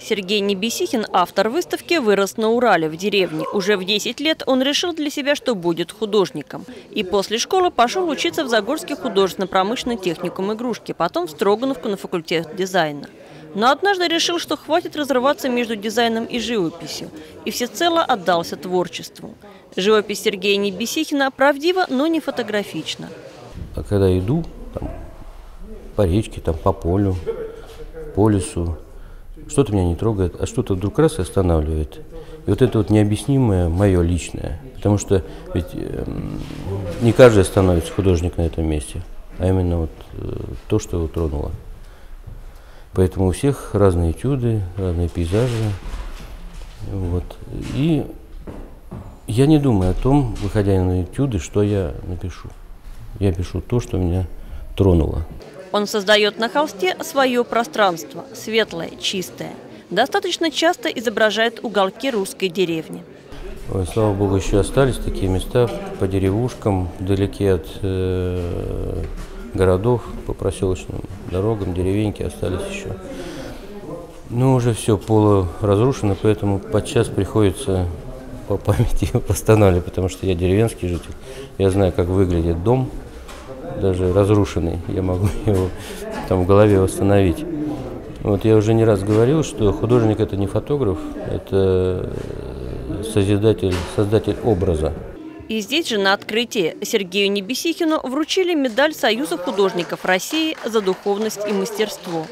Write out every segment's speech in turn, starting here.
Сергей Небесихин, автор выставки, вырос на Урале, в деревне. Уже в 10 лет он решил для себя, что будет художником. И после школы пошел учиться в Загорский художественно-промышленный техникум игрушки, потом в Строгановку на факультет дизайна. Но однажды решил, что хватит разрываться между дизайном и живописью, и всецело отдался творчеству. Живопись Сергея Небесихина правдива, но не фотографична. А когда иду там, по речке, там, по полю, по лесу, что-то меня не трогает, а что-то вдруг раз и останавливает. И вот это вот необъяснимое мое личное. Потому что ведь э, не каждый становится художник на этом месте, а именно вот э, то, что его тронуло. Поэтому у всех разные этюды, разные пейзажи. Вот. И я не думаю о том, выходя на этюды, что я напишу. Я пишу то, что меня тронуло. Он создает на холсте свое пространство, светлое, чистое. Достаточно часто изображает уголки русской деревни. Ой, слава богу, еще остались такие места по деревушкам, вдалеке от э, городов, по проселочным дорогам, деревеньки остались еще. Ну, уже все полуразрушено, поэтому подчас приходится по памяти восстанавливать, потому что я деревенский житель. Я знаю, как выглядит дом, даже разрушенный, я могу его там в голове восстановить. Вот я уже не раз говорил, что художник это не фотограф, это созидатель, создатель образа. И здесь же на открытии Сергею Небесихину вручили медаль Союза художников России за духовность и мастерство.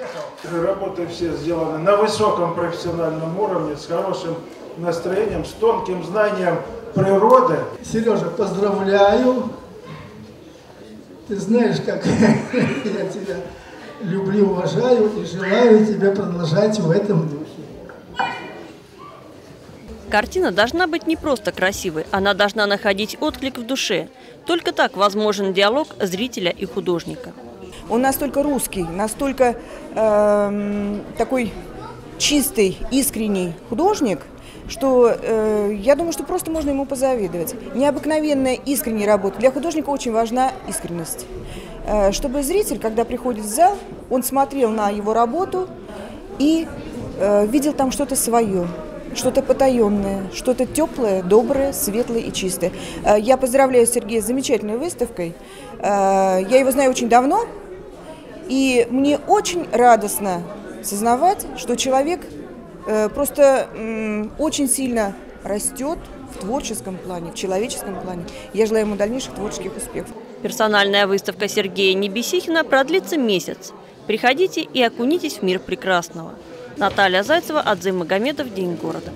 Работы все сделаны на высоком профессиональном уровне, с хорошим настроением, с тонким знанием природы. Сережа, поздравляю! Ты знаешь, как я тебя люблю, уважаю и желаю тебе продолжать в этом духе. Картина должна быть не просто красивой, она должна находить отклик в душе. Только так возможен диалог зрителя и художника. Он настолько русский, настолько э, такой чистый, искренний художник – что э, я думаю, что просто можно ему позавидовать. Необыкновенная искренняя работа. Для художника очень важна искренность. Э, чтобы зритель, когда приходит в зал, он смотрел на его работу и э, видел там что-то свое, что-то потаенное, что-то теплое, доброе, светлое и чистое. Э, я поздравляю Сергея с замечательной выставкой. Э, я его знаю очень давно, и мне очень радостно сознавать, что человек просто очень сильно растет в творческом плане, в человеческом плане. Я желаю ему дальнейших творческих успехов. Персональная выставка Сергея Небесихина продлится месяц. Приходите и окунитесь в мир прекрасного. Наталья Зайцева, Адзим Магомедов, День города.